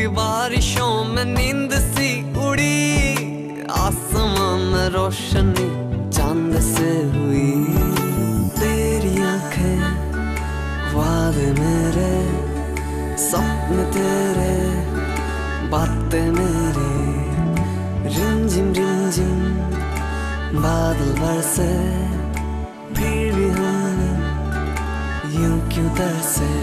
की बारिशों में नींद सी उड़ी आसमान में रोशनी चाँद से हुई। तेरी आँखें वाद मेरे, सपन तेरे, बातें मेरे। रिमझिम रिमझिम बादल बरसे फिर भी हम यूँ क्यों तरसे?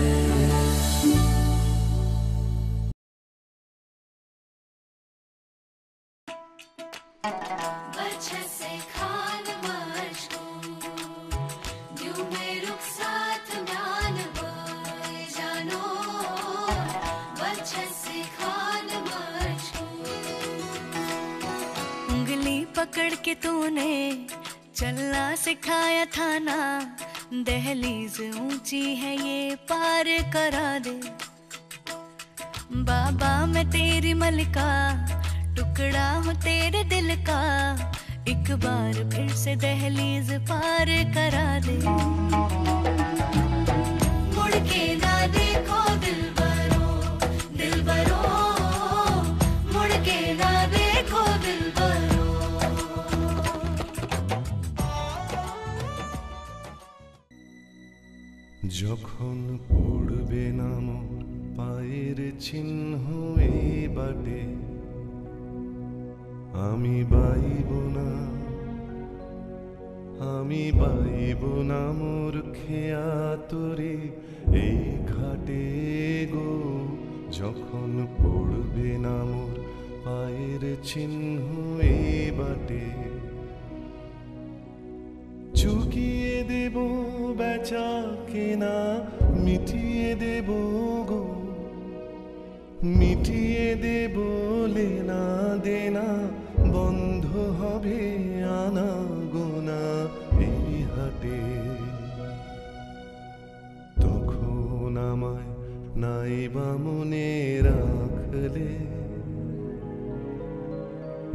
জীবন আমর খেয়া তোরে এই ঘাটে গো, যখন পড়বে নামর পায়ের চিহ্ন এ বাটে। চুকিয়ে দেব বেচা কেনা, মিটিয়ে দেব গো, মিটিয়ে দেব লেনা দেনা, বন্ধ হবে নাইবা মনে রাখলে,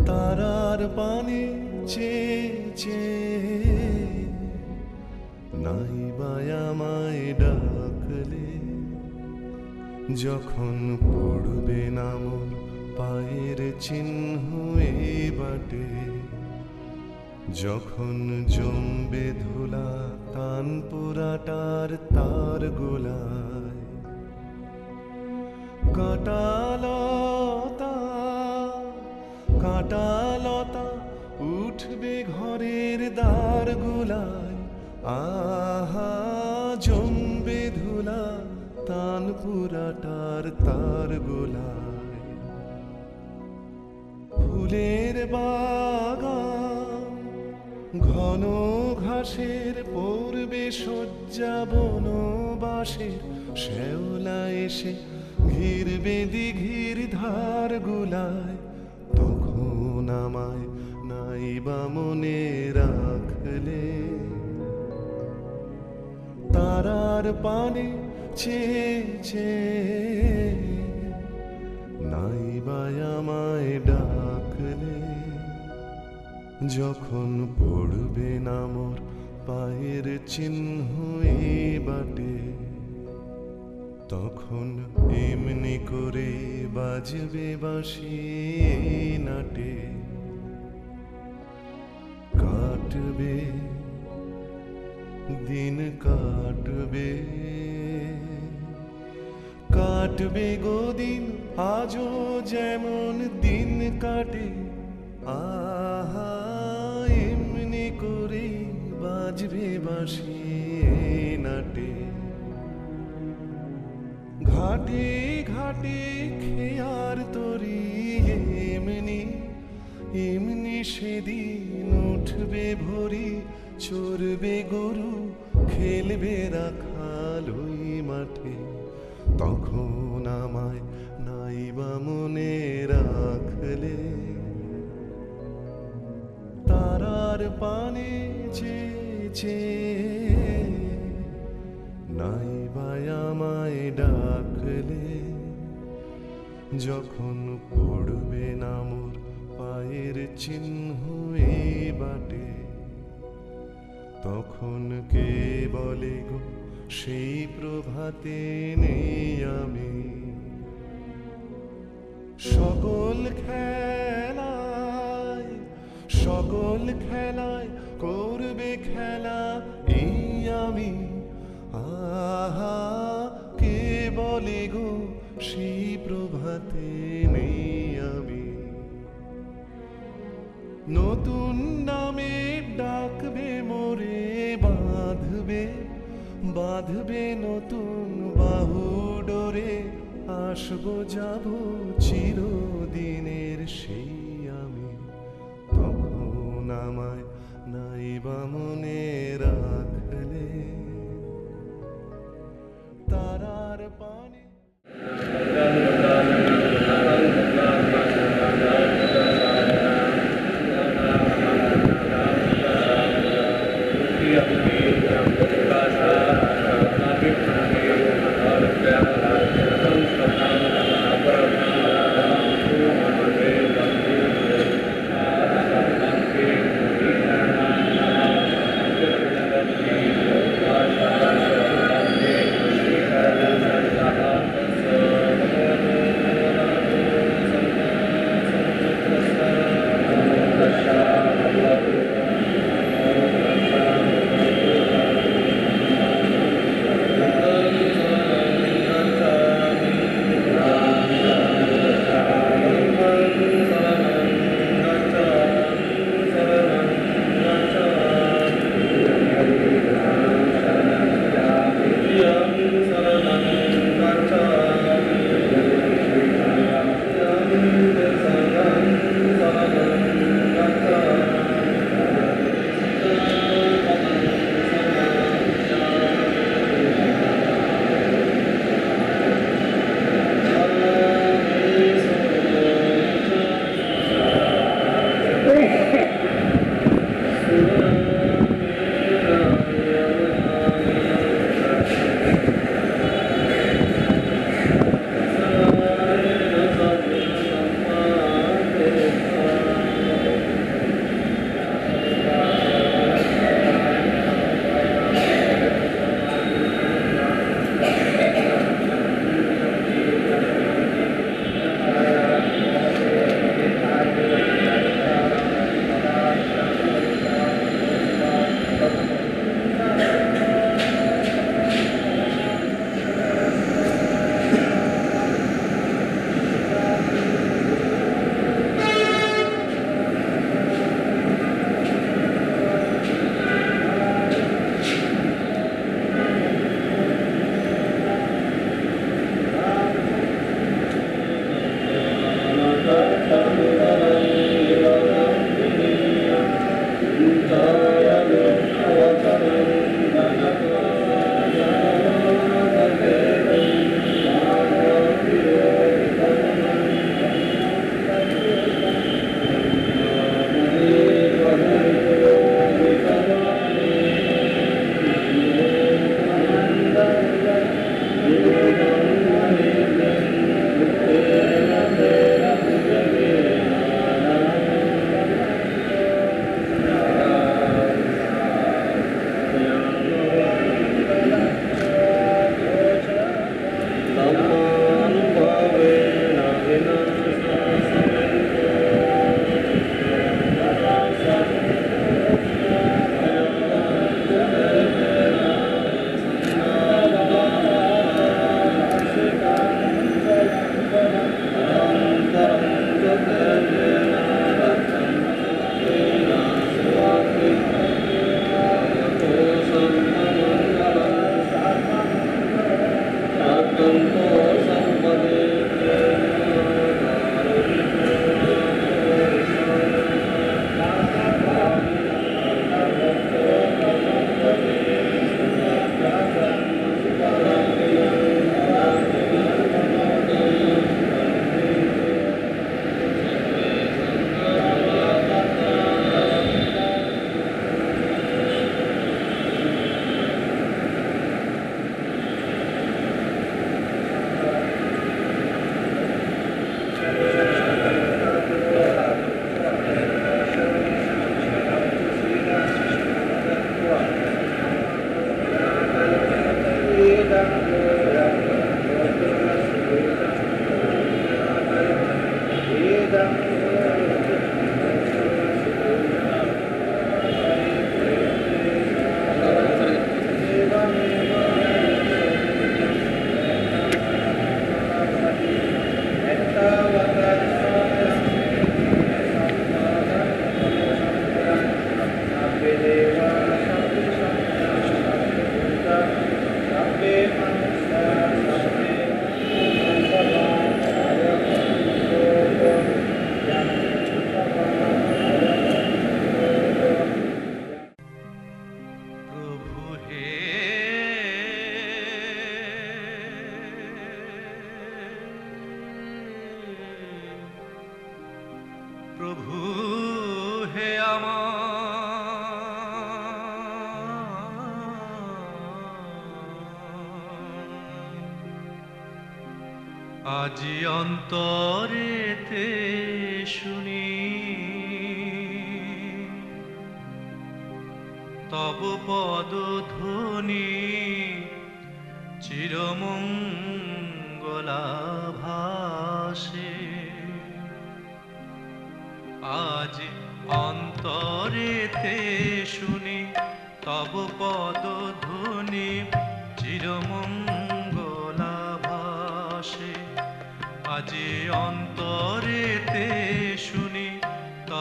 তারার পানে চে চে নাই বায়ামায় ডাকলে, যখন পড়বে নাম পায়ের চিহ্ন এ বাটে, যখন জমবে ধুলা কান তার গোলা কাটালতা কাটালতা উঠবে ঘরের দ্বার গোলায় আহা জমবে ধুলা তান পুরাটার তার গোলায় ফুলের বাগান, ঘন ঘাসের পূর্বে শয্যা বনবাসের, শ্যাওলা এসে ঘিরবে দিঘির ধার গুলায়, তখন আমায় নাই বা মনে রাখলে। তারার পানে চেয়ে নাই বা আমায় ডাকলে। যখন পড়বে না মোর পায়ের চিহ্ন এই বাটে তখন এমনি করে বাজবে বাঁশি নাটে। কাটবে, দিন কাটবে। কাটবে গো দিন, আজও যেমন দিন কাটে। আহা, এমনি করে বাজবে বাঁশি ঘাটে ঘাটে খেয়ার তরি, এমনি এমনি সেদিন উঠবে ভরি, চড়বে গরু, খেলবে রাখাল ওই মাঠে। তখন আমায় নাইবা মনে রাখলে। তারার পানে চেয়েছে নাইবাই আমায় ডাকলে, যখন পড়বে না মোর পায়ের চিহ্ন এই বাটে, তখন কে বলে গো, সেই প্রভাতে নেই আমি। সকল খেলায় সকল খেলায় করবে খেলা এই আমি। আহা, কে গো নেই আমি? নতুন নামে ডাকবে বাঁধবে বাঁধবে নতুন বাহু ডোরে, আসব, যাব চিরদিনের সেই আমি। তখন আমায় নাইবা তারার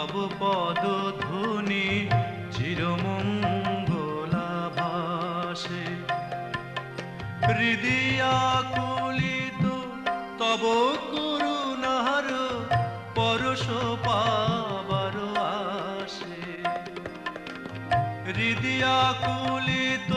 তব পদ ধ্বনি চিরমঙ্গলাভাসে। হৃদয়া কুলিত তব করুণার পরশ পাবার আসে। হৃদয়া কুলিত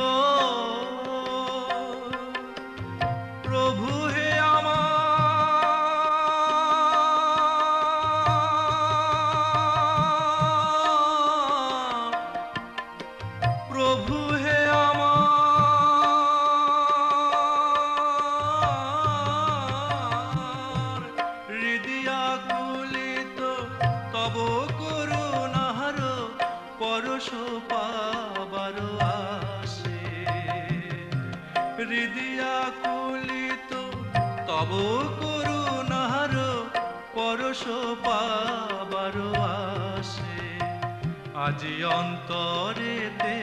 আজি অন্তরেতে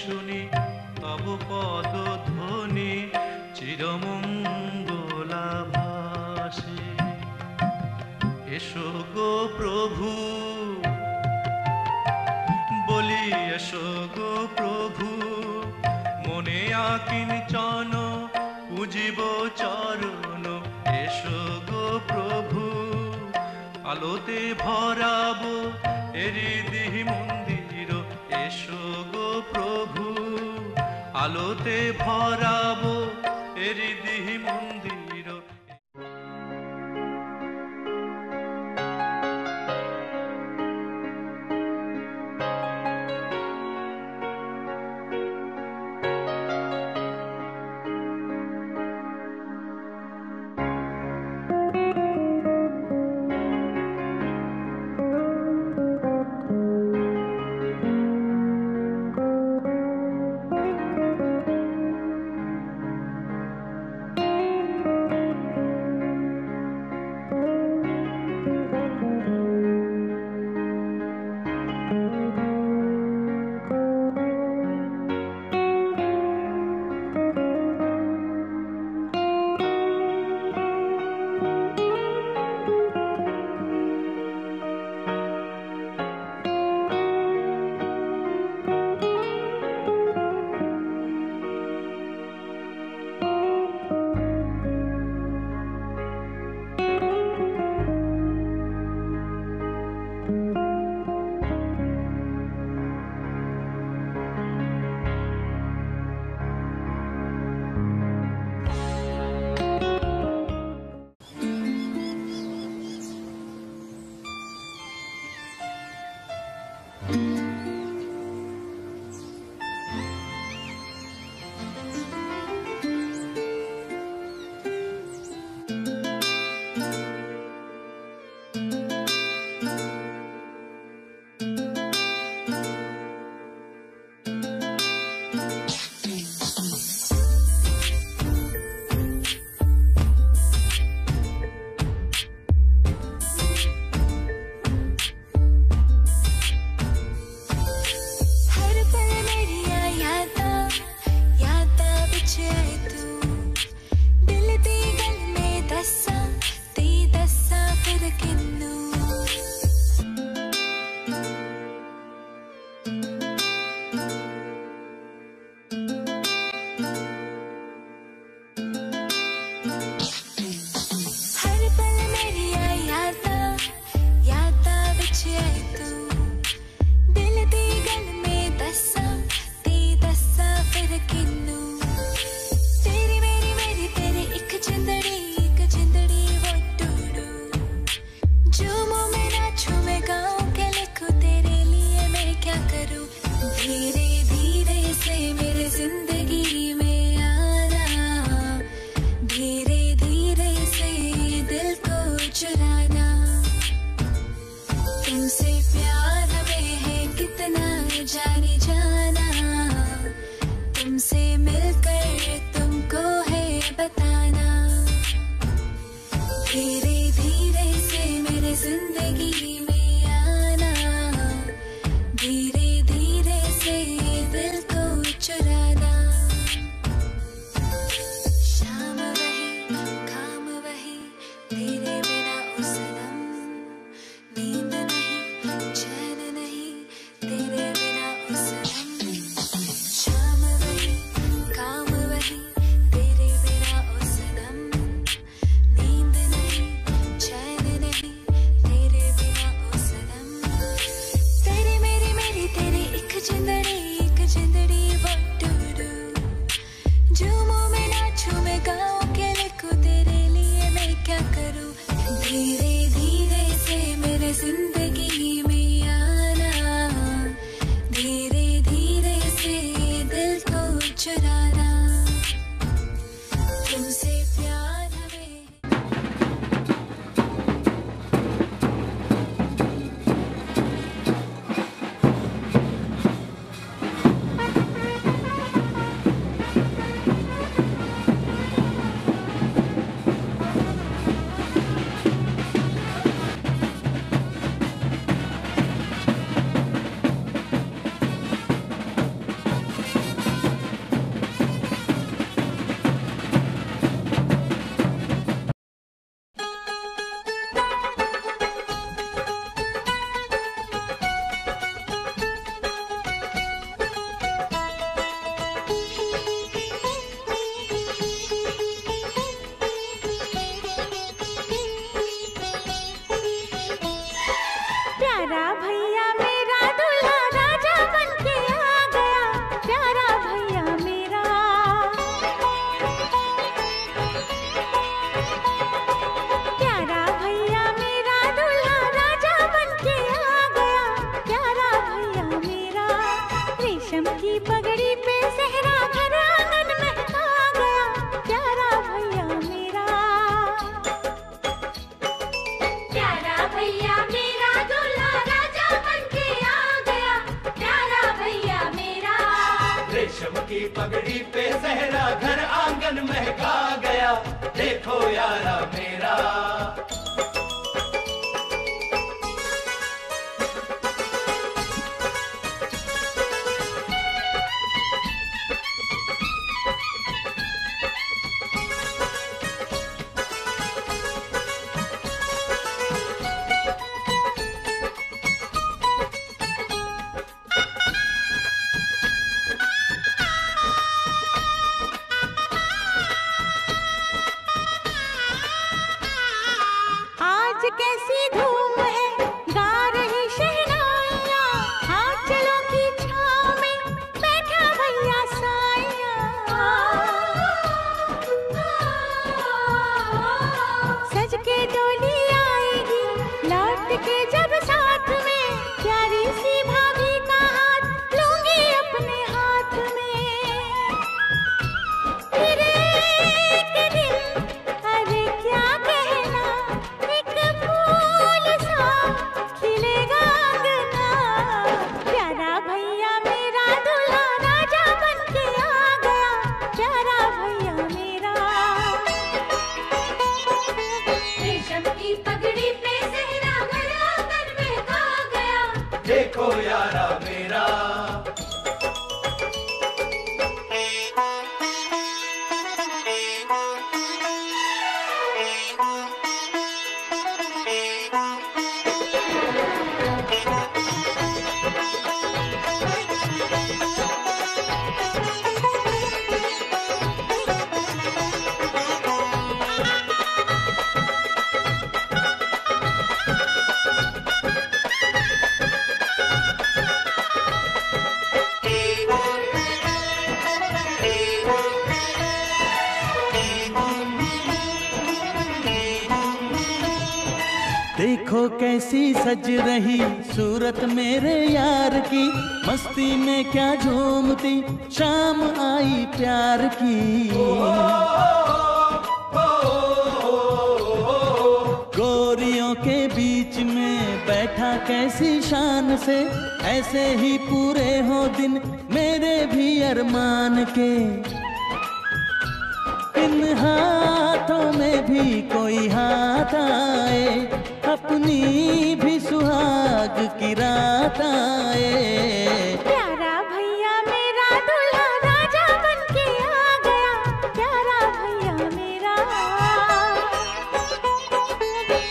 শুনি, তব পদ ধ্বনি চিরমঙ্গলাভাসে। এসো গো প্রভু, বলি এসো গো প্রভু, মনে আকিঞ্চন পুজিব চরণ। এসো গো প্রভু, আলোতে ভরাবো এরিদিহি মন্দির আলোতে ভরাবো এরিদিহি মন্দির।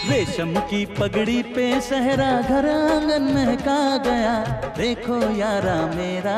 रेशम की पगड़ी पे सहरा घर आँगन महका गया देखो यारा मेरा।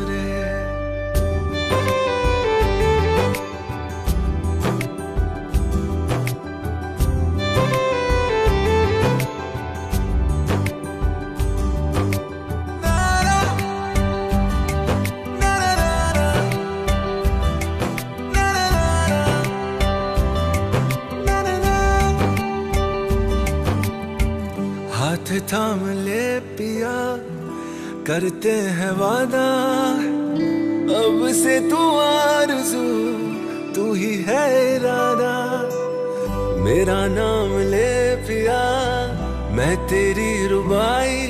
करते हैं वादा। अब से तू आरज़ू, तू ही है इरादा। मेरा नाम ले पिया, मैं तेरी रुबाई।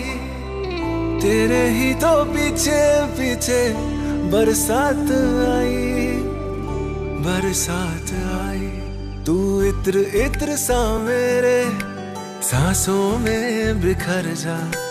तेरे ही तो पीछे पीछे बरसात आई। बरसात आई। तू इत्र इत्र सा मेरे सांसों में बिखर जा।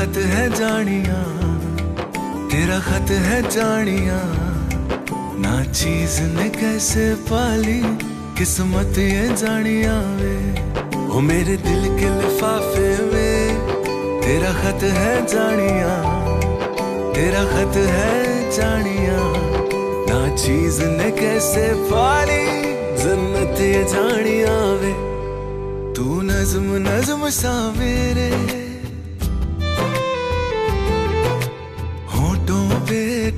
खत है जानिया, तेरा खत है जानिया। ना चीज़ ने कैसे पाली, किस्मत ये जानिया वे। ओ मेरे दिल के लिफाफे में तेरा खत है जानिया, तेरा खत है जानिया। ना चीज़ ने कैसे पाली, जन्नत ये जानिया वे। तू नज्म नज्म सा मेरे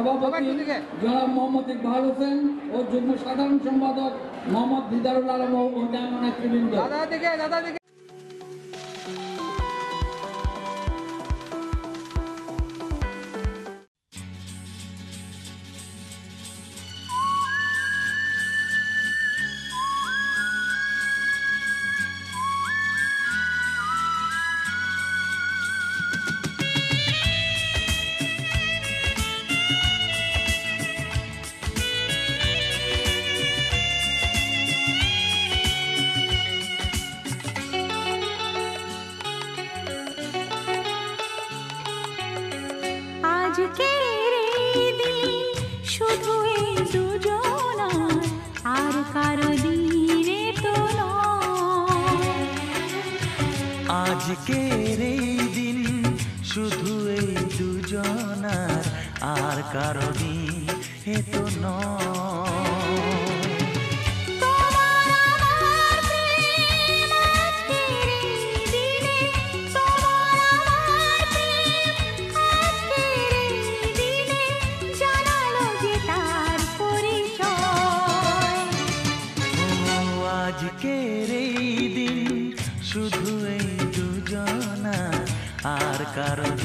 সভাপতি জনাব মোহাম্মদ ইকবাল হোসেন ও যুগ্ম সাধারণ সম্পাদক মোহাম্মদ দিদারুল আলম ও অন্যান্য নেতৃবৃন্দ। আজকের এই দিন শুধু এই দুজনার আর কারও দিন এ নয়। cara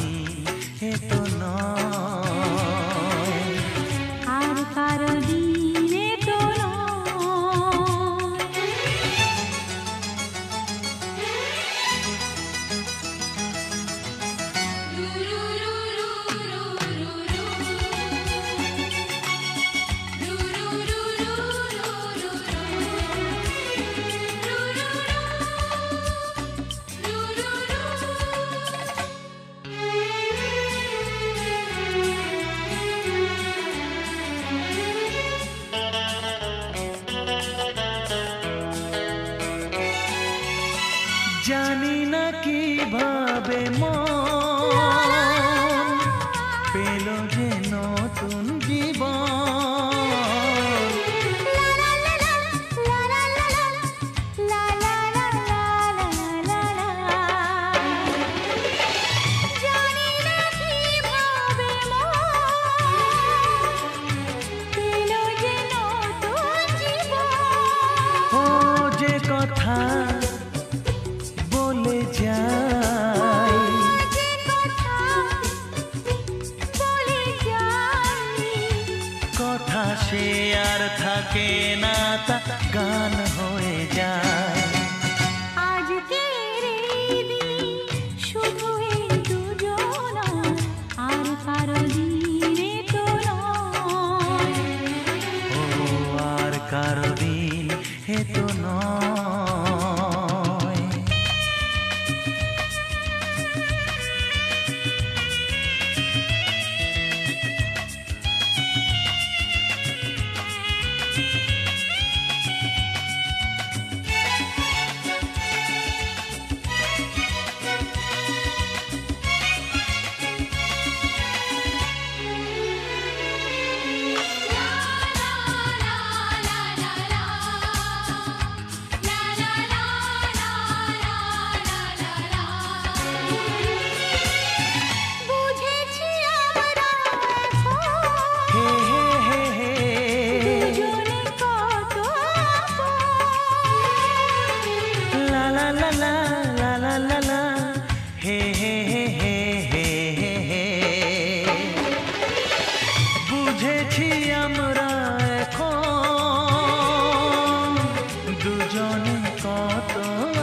কত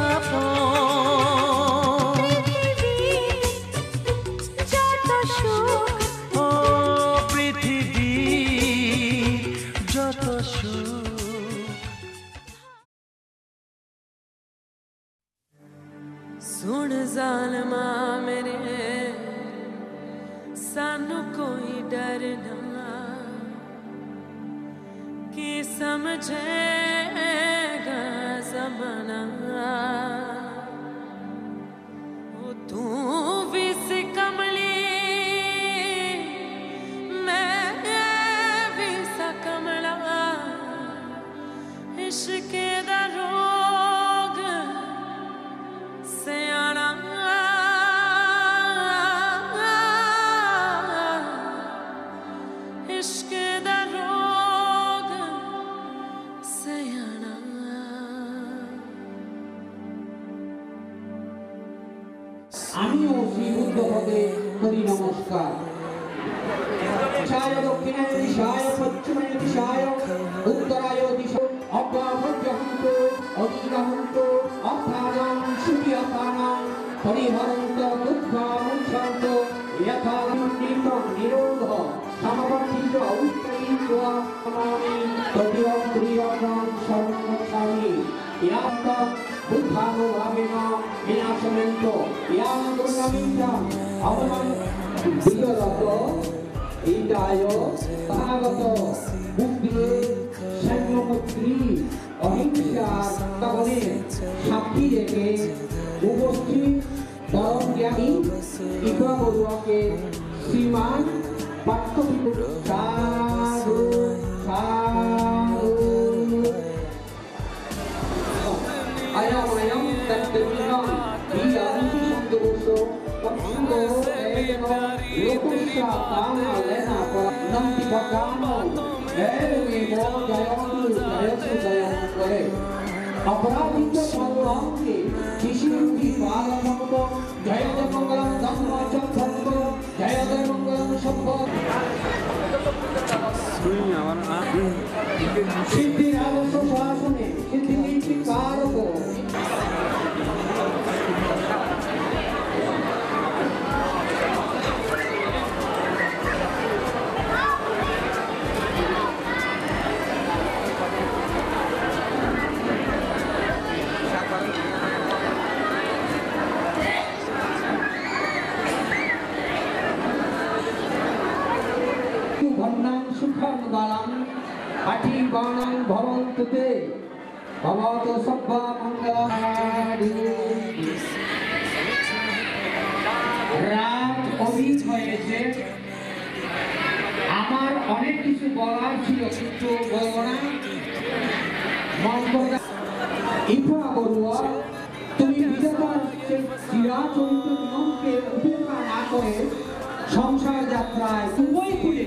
তাহাগত বুক দিয়ে সৈন্যমন্ত্রী অহিংসার তগণের সাক্ষী রেখে উপস্থিত পরম জ্ঞানী ইকা বড়ুয়াকে শ্রীমান পাঠ্য tego lukusza Pana Lena Nantipakano Erwin Wodający Zajosu Zajosu Kore অপরাধিত সর্বাঙ্গে সিদ্ধির আদর্শ শাসনে সিদ্ধি নীতি কারণ स्तुते भवतु सर्वमङ्गलानि রাত অভিজ হয়ে আমার অনেক কিছু বলার ছিল, কিন্তু বলব না। ইফা বড়ুয়া তুমি চিরাচরিত নিয়মকে উপেক্ষা না করে সংসার যাত্রায় খুবই খুলে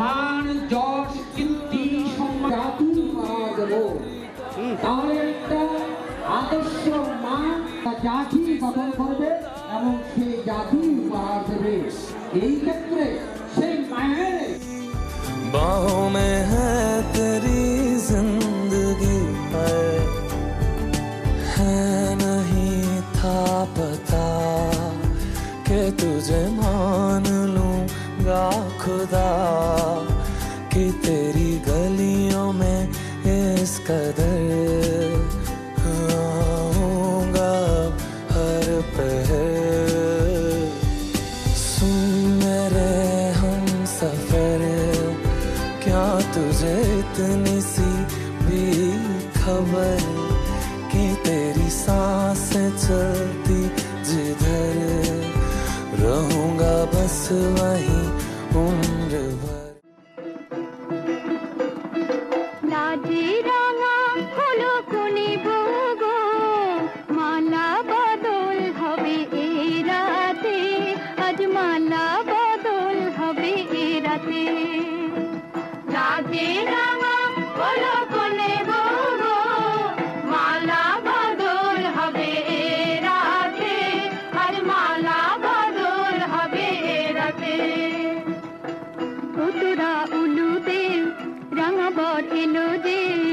মান, যশ জাতি গঠন করবে এবং সেই জাতি উপহার দেবে। এই ক্ষেত্রে সেই মায়ের to देव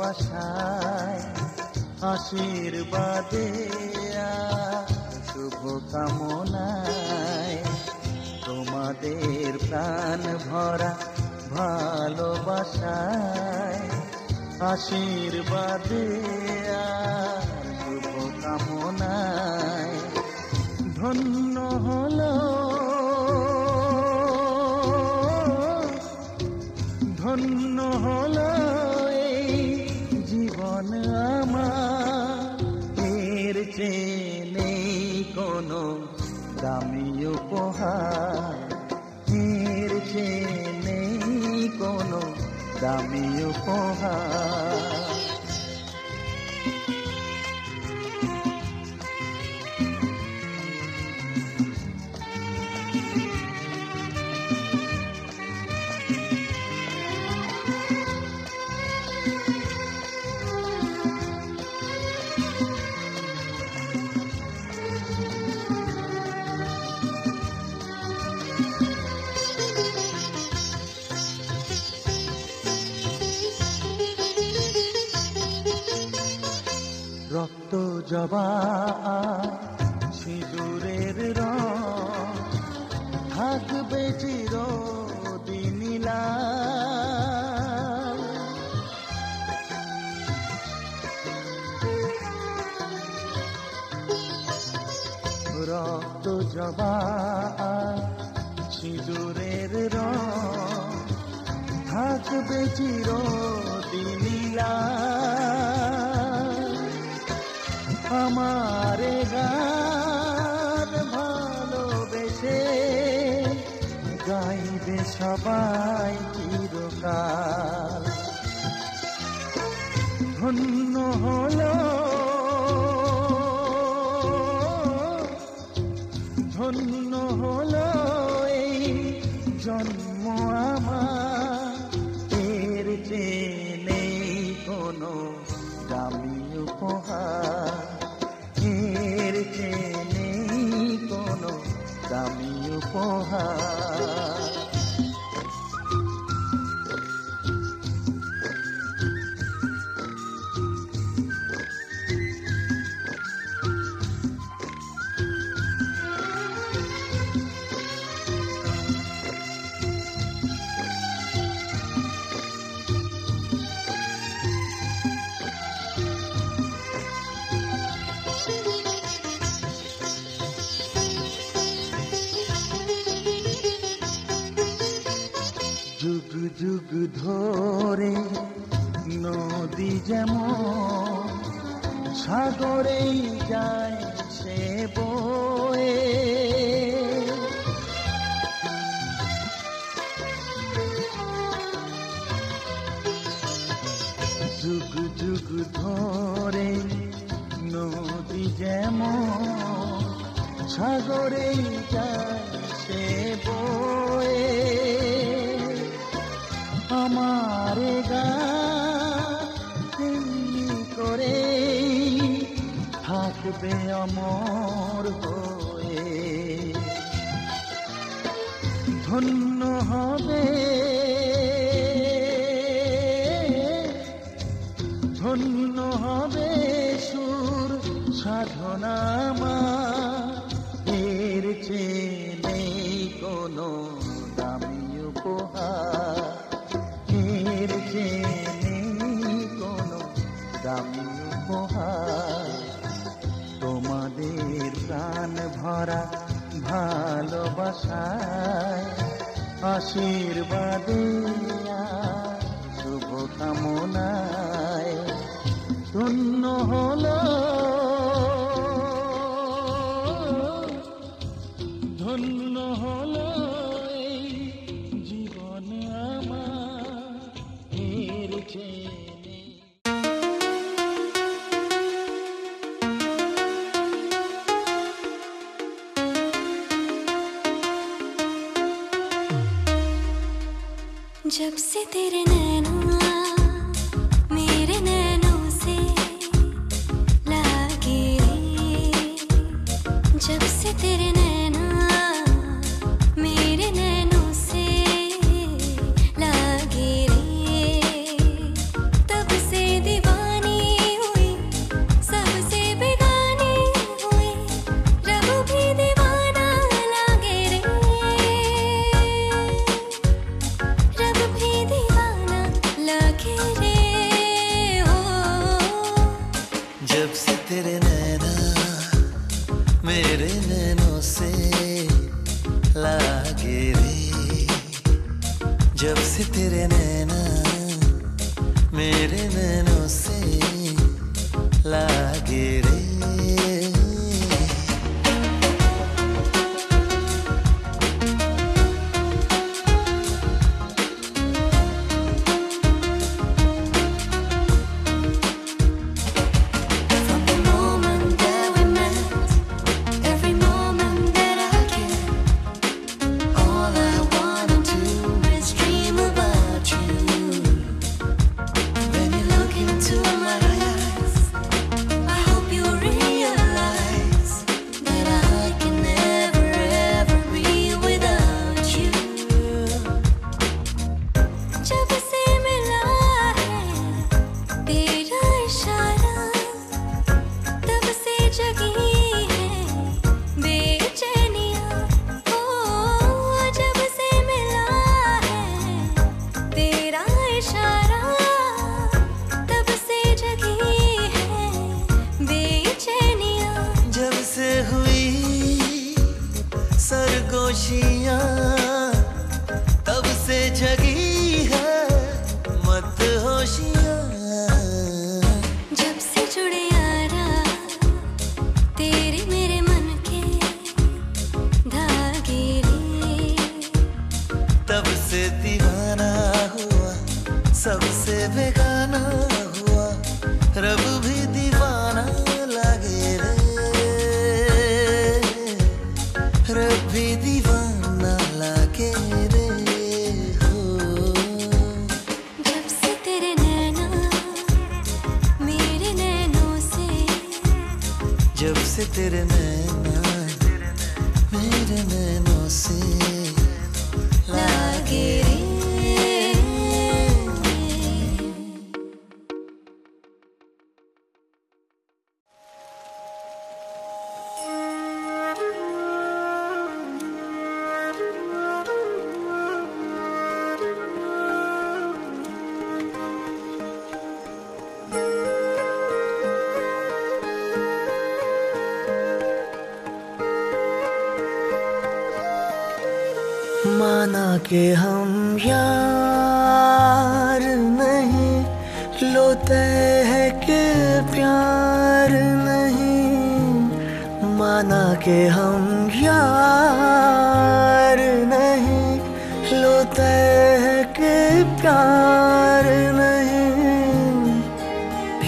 ভালোবাসায় আশীর্বাদে শুভ কামনায় তোমাদের প্রাণ ভরা ভালোবাসায় আশীর্বাদে শুভ কামনায় ধন্য হলো। ধন্য হলো। চেয়ে নেই কোনো দামি উপহার। নেই কোনো দামি উপহার। রক্ত জবা সিঁদুরের রং থাকবে চিরদিনীলা রক্ত জবা সিঁদুরের রং থাকবে চিরদিনীলা ধন্য হলো নদী যেমন সাগরেই যায় সে বয়ে আমারে গানি করে থাকবে অমর হয়ে। ধন্য হবে সাধনা এর চেয়ে নেই কোনো দামি উপহার। এর চেয়ে নেই কোনো দামি উপহার। তোমাদের প্রাণ ভরা ভালোবাসায় আশীর্বাদে আর শুভ কামনায় ধন্য হলো जब से तेरे नैना 夕阳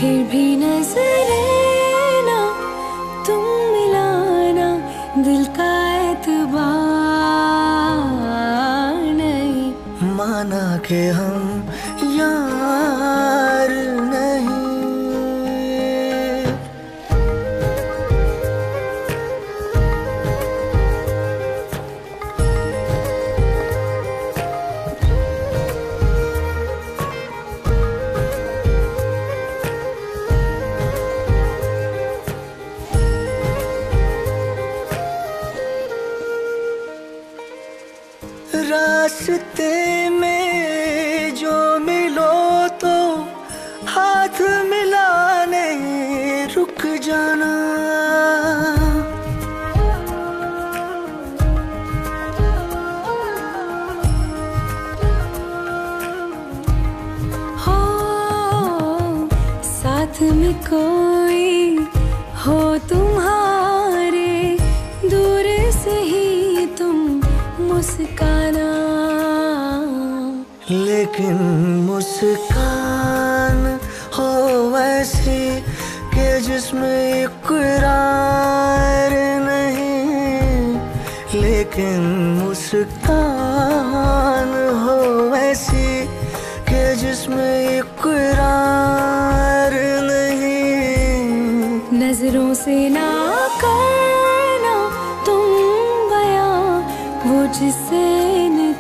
फिर भी नज़र ना तुम मिलाना दिल का एतबार नहीं। माना के हम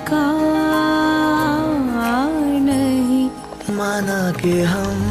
का नहीं। माना के हम